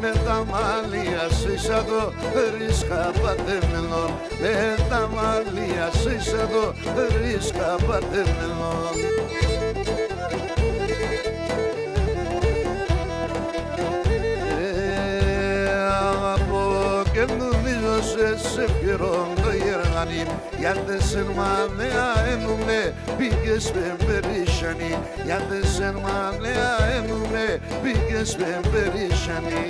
με τα μαλλιά σου είσαι το ρίσκα πατεμένο με τα μαλλιά σου είσαι το ρίσκα πατεμένο νομίζω σε σε πιερόν το γεργανί για τεσσερ μανέα ένουνε πήγες με περίσσανη για τεσσερ μανέα ένουνε πήγες με περίσσανη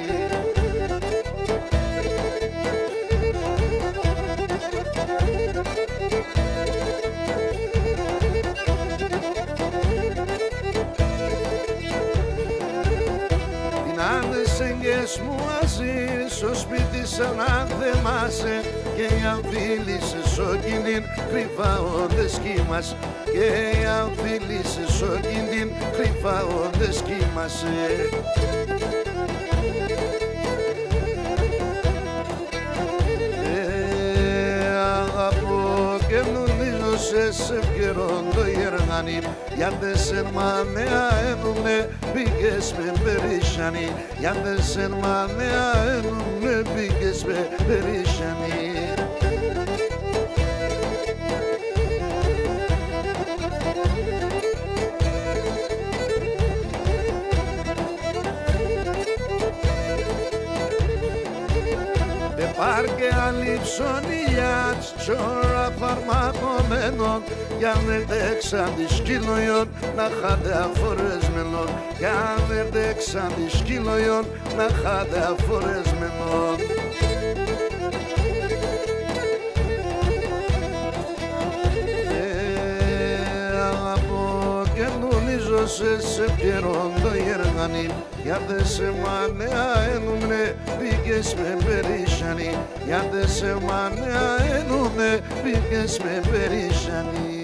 Άντες μου μαζί στο σπίτι σαν να θεμάσαι και οι αμφίλησες στο κινδύν κρυφά όντες κοίμας και οι αμφίλησες στο κινδύν κρυφά όντες κοίμασε σε σε το γεργανί για τέσσερ μανέα ένουνε πήγες με περίσσανη για τέσσερ μανέα ένουνε πήγες με περίσσανη Πάρκε αλήψονιλιάτς τσόρα φαρμακομένων για δέξαν τη σκύλοιον να χάτε αφορεσμένων. Για δέξαν τη σκύλοιον να χάτε αφορεσμένων. Σε σε πιερόντο γεργανή για δε σε μανέα ένουνε πήγες με περίσσανη για δε σε μανέα ένουνε πήγες με περίσσανη